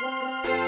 Música